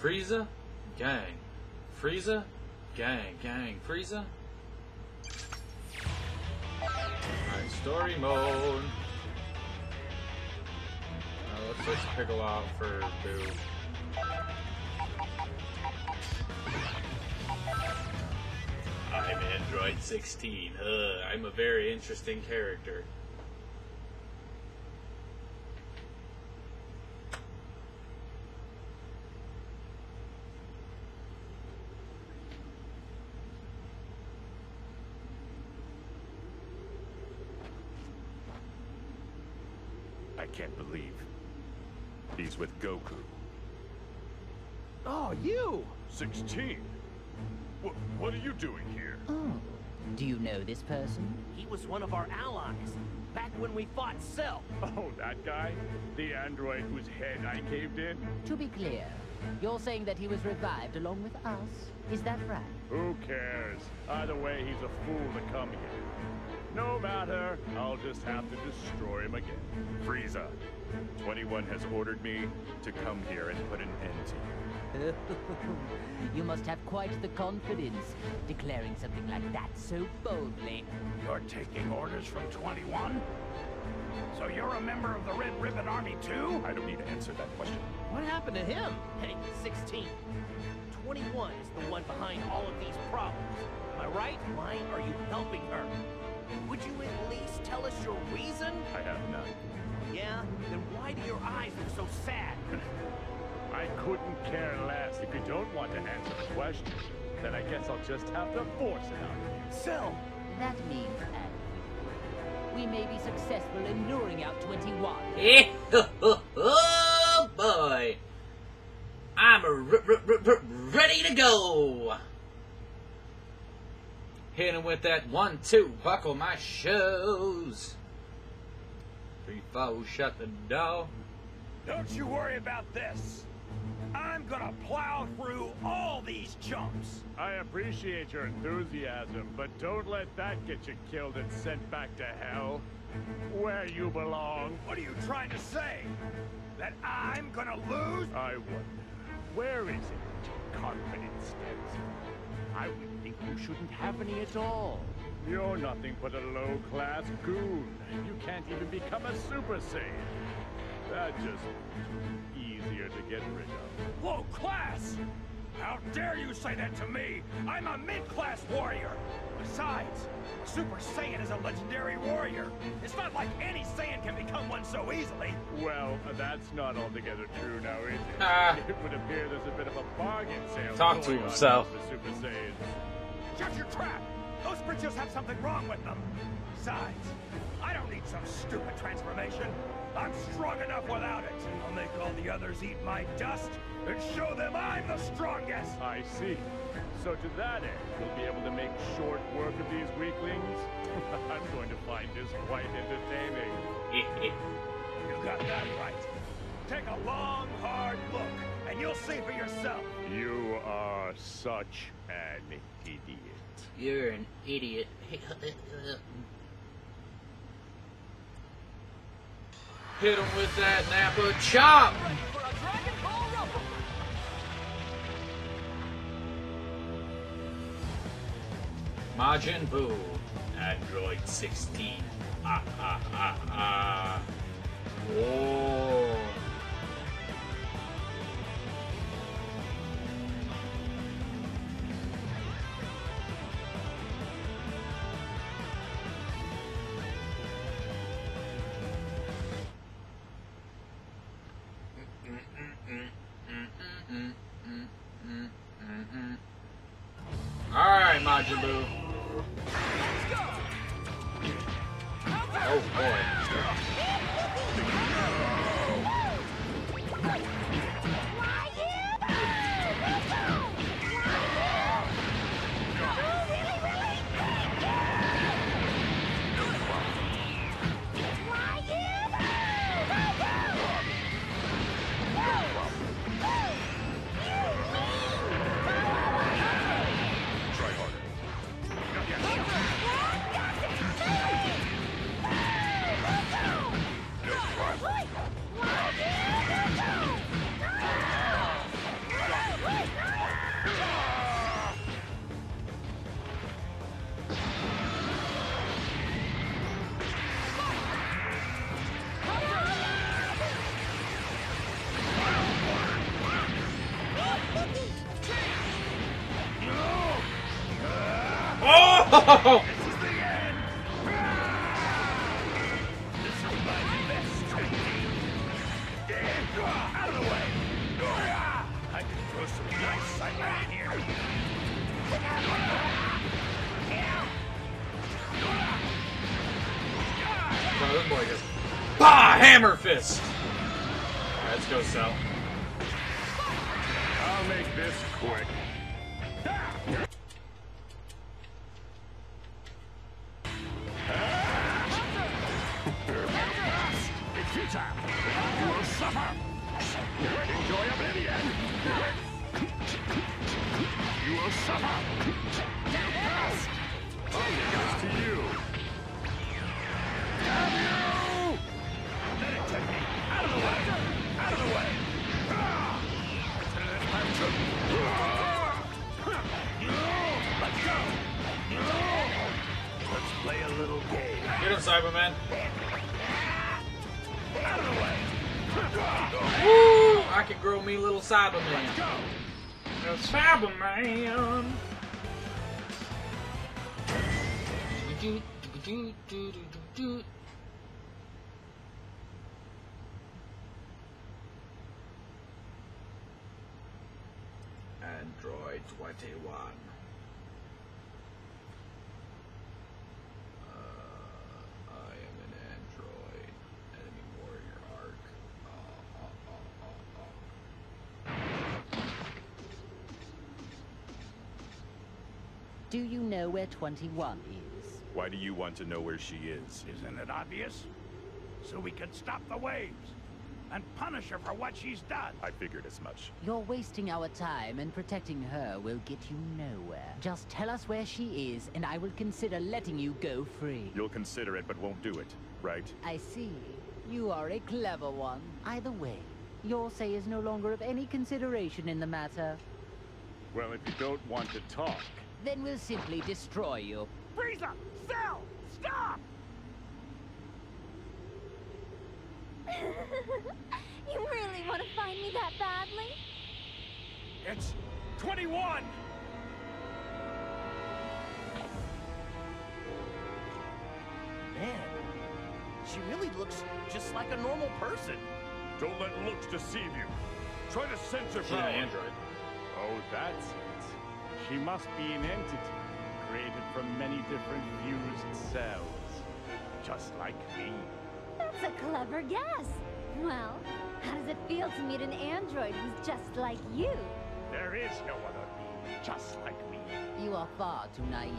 Frieza, gang. Frieza, gang, gang. Frieza. Alright, story mode. Uh, let's switch Piccolo out for Buu. I'm Android 16. Ugh, I'm a very interesting character. Can't believe he's with Goku. Oh, you! 16? What, what are you doing here? Oh, do you know this person? He was one of our allies, back when we fought Cell. Oh, that guy? The android whose head I caved in? To be clear, you're saying that he was revived along with us? Is that right? Who cares? Either way, he's a fool to come here. No matter, I'll just have to destroy him again. Frieza, 21 has ordered me to come here and put an end to you. you must have quite the confidence, declaring something like that so boldly. You're taking orders from 21? So you're a member of the Red Ribbon Army too? I don't need to answer that question. What happened to him? Hey, 16. 21 is the one behind all of these problems. Am I right? Why are you helping her? Would you at least tell us your reason? I have none. Yeah? Then why do your eyes look so sad? I couldn't care less. If you don't want to answer the question, then I guess I'll just have to force it out of you. Cell! That means, and we may be successful in luring out 21. oh boy! I'm r- r- r- r- ready to go! Hitting with that one, two, buckle my shoes. Three, four, shut the door. Don't you worry about this. I'm gonna plow through all these chumps. I appreciate your enthusiasm, but don't let that get you killed and sent back to hell. Where you belong. What are you trying to say? That I'm gonna lose? I wonder, where is it that your confidence stems from? I would think you shouldn't have any at all. You're nothing but a low-class goon. You can't even become a Super Saiyan. That just easier to get rid of. Low class? How dare you say that to me? I'm a mid-class warrior. Besides, a Super Saiyan is a legendary warrior. It's not like any Saiyan can become one so easily. Well, that's not altogether true now, is it? Ah. It would appear there's a bit of a bargain sale Talk to going on himself. with the Super Saiyans. Shut your trap! Those bridges have something wrong with them. Besides, I don't need some stupid transformation. I'm strong enough without it. I'll make all the others eat my dust and show them I'm the strongest. I see. So to that end, you'll be able to make short work of these weaklings? I'm going to find this quite entertaining. You got that right. Take a long, hard look, and you'll see for yourself. You are such an idiot. You're an idiot. Hit him with that Nappa chop! Majin Buu, Android 16. Ah, ah, ah, ah. Whoa. Alright, Majin Buu. Goes, bah, hammer let's go, Cell. I'll make this quick. Get him, Saibaman. Out of the way! Woo! I can grow me little Saibaman. A Saibaman. Android 21. Uh, I am an android. Enemy warrior arc. Uh, uh, uh, uh, uh. Do you know where 21 is? Why do you want to know where she is? Isn't it obvious? So we can stop the waves and punish her for what she's done. I figured as much. You're wasting our time, and protecting her will get you nowhere. Just tell us where she is, and I will consider letting you go free. You'll consider it, but won't do it, right? I see. You are a clever one. Either way, your say is no longer of any consideration in the matter. Well, if you don't want to talk, Then we'll simply destroy you. Frieza! Cell! Stop! you really want to find me that badly? It's 21! Man, she really looks just like a normal person. don't let looks deceive you. Try to censor Yeah, power. android. Oh, that's it. She must be an entity created from many different fused cells, just like me. That's a clever guess. Well, how does it feel to meet an android who's just like you? There is no other me, just like me. You are far too naive.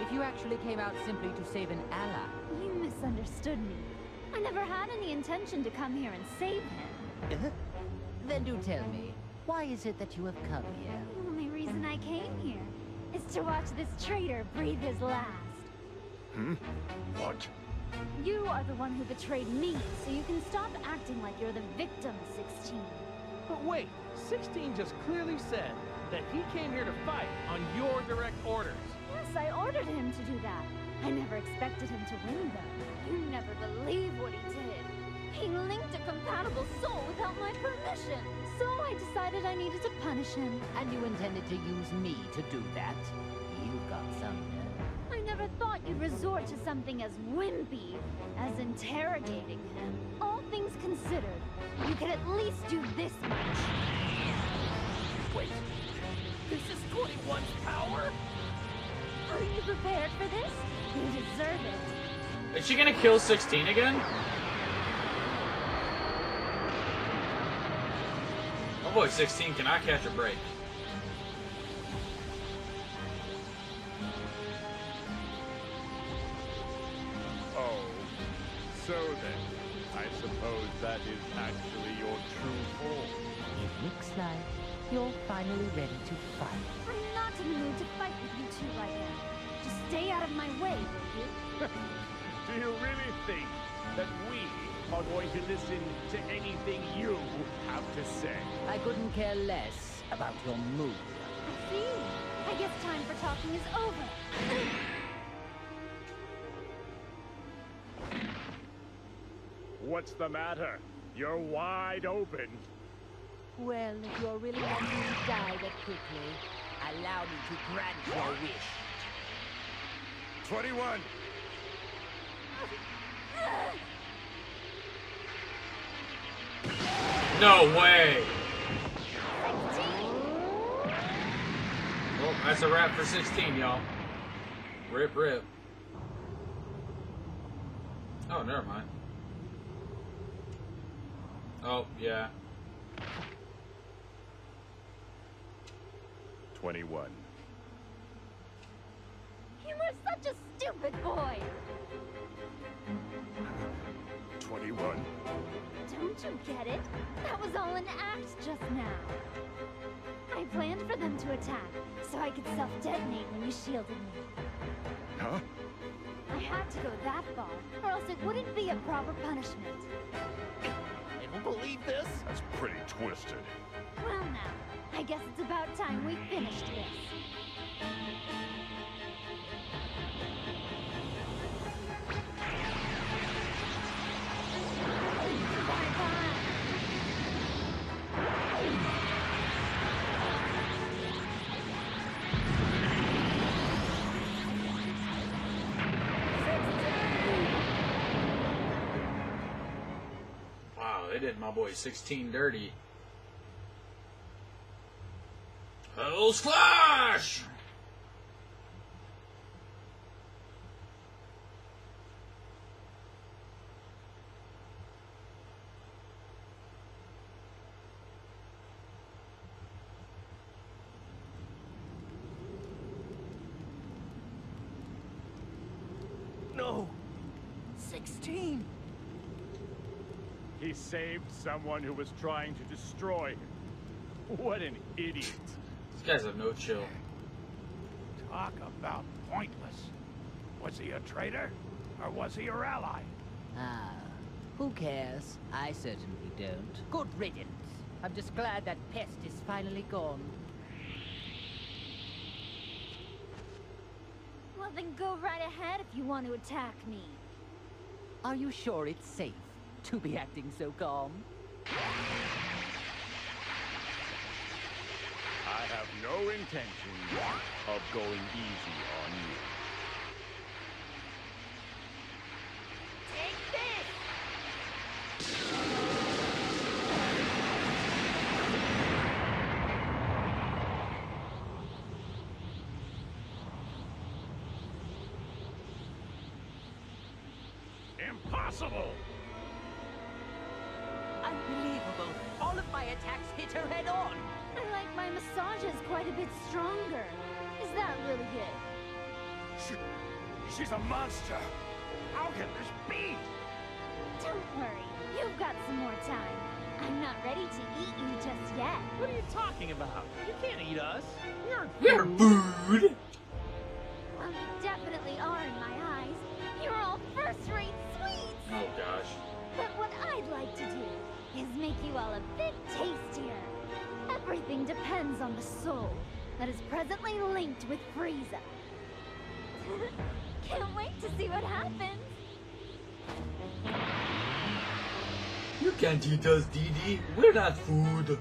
If you actually came out simply to save an ally, You misunderstood me. I never had any intention to come here and save him. then do tell me, why is it that you have come here? The only reason I came here is to watch this traitor breathe his last. Hmm? What? You are the one who betrayed me, so you can stop acting like you're the victim, 16. But wait, 16 just clearly said that he came here to fight on your direct orders. Yes, I ordered him to do that. I never expected him to win, though. You never believe what he did. He linked a compatible soul without my permission. So I decided I needed to punish him. And you intended to use me to do that? You've got some nerve. I never thought you'd resort to something as wimpy as interrogating him. All things considered, you could at least do this much. Wait, this is 21's power? Are you prepared for this? You deserve it. Is she gonna kill 16 again? Oh boy, 16 cannot catch a break. Finally ready to fight. I'm not in the mood to fight with you two right now. Just stay out of my way, will you? Do you really think that we are going to listen to anything you have to say? I couldn't care less about your mood. I see. I guess time for talking is over. What's the matter? You're wide open. Well, if you're really wanting to die that quickly, allow me to grant your wish. 21. No way! 16! Well, that's a wrap for 16, y'all. Rip, rip. Oh, never mind. Oh, yeah. 21. You were such a stupid boy! 21. Don't you get it? That was all an act just now. I planned for them to attack, so I could self-detonate when you shielded me. Huh? I had to go that far, or else it wouldn't be a proper punishment. I don't believe this. That's pretty twisted. I guess it's about time we finished this. Wow, they did my boy 16 dirty. Hell's Flash! No. 16. He saved someone who was trying to destroy him. What an idiot. These guys have no chill. Talk about pointless. Was he a traitor? Or was he your ally? Ah, who cares? I certainly don't. Good riddance. I'm just glad that pest is finally gone. Well, then go right ahead if you want to attack me. Are you sure it's safe to be acting so calm? I have no intention of going easy on you. Take this! Impossible! Unbelievable. All of my attacks hit her head on. I like my massages quite a bit stronger. Is that really good? She, she's a monster! How can this be? Don't worry, you've got some more time. I'm not ready to eat you just yet. What are you talking about? You can't eat us. We aren't We're food! Well, you definitely are in my eyes. You're all first-rate sweets. Oh gosh. But what I'd like to do is make you all a bit tastier. Everything depends on the soul that is presently linked with Frieza. Can't wait to see what happens. You can't eat us, Dee We're not food.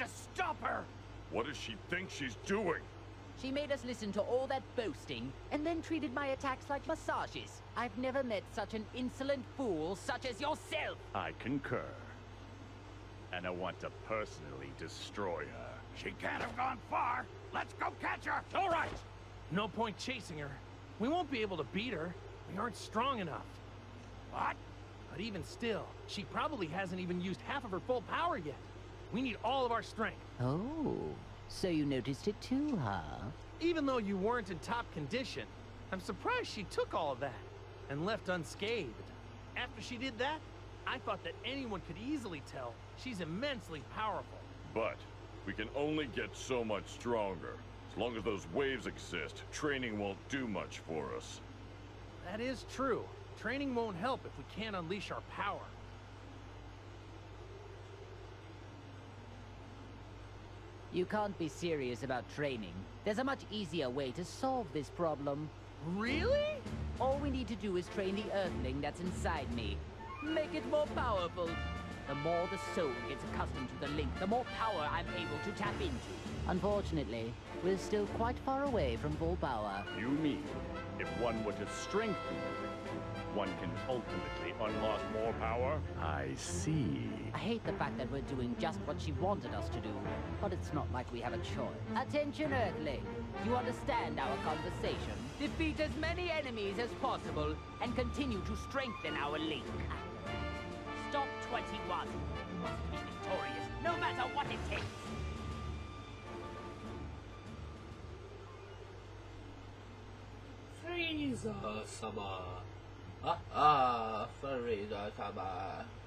To stop her! What does she think she's doing? She made us listen to all that boasting, and then treated my attacks like massages. I've never met such an insolent fool such as yourself! I concur. And I want to personally destroy her. She can't have gone far! Let's go catch her! All right. No point chasing her. We won't be able to beat her. We aren't strong enough. What? But even still, she probably hasn't even used half of her full power yet. We need all of our strength. Oh, so you noticed it too, huh? Even though you weren't in top condition, I'm surprised she took all of that and left unscathed. After she did that, I thought that anyone could easily tell she's immensely powerful. But we can only get so much stronger. As long as those waves exist, training won't do much for us. That is true. Training won't help if we can't unleash our power. You can't be serious about training. There's a much easier way to solve this problem. Really? All we need to do is train the Earthling that's inside me. Make it more powerful. The more the soul gets accustomed to the link, the more power I'm able to tap into. Unfortunately, we're still quite far away from full power. You mean, if one were to strengthen the link, one can ultimately unlock more power? I see. I hate the fact that we're doing just what she wanted us to do, but it's not like we have a choice. Attention, Earthling. You understand our conversation? Defeat as many enemies as possible and continue to strengthen our link. Stop 21. You must be victorious, no matter what it takes. Frieza 様 Ah, ah, sorry, Dr. Bye.